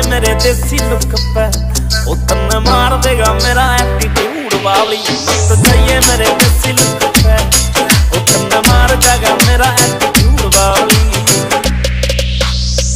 ਮੇਰੇ ਦੇਸੀ ਲੁੱਕ ਪੈ। ਉਹ ਤਨ ਮਾਰ ਦੇਗਾ ਮੇਰਾ ਐਟੀਟਿਊਡ ਬਾਵਲੀ ਮਤ ਜਾਈਏ ਮੇਰੇ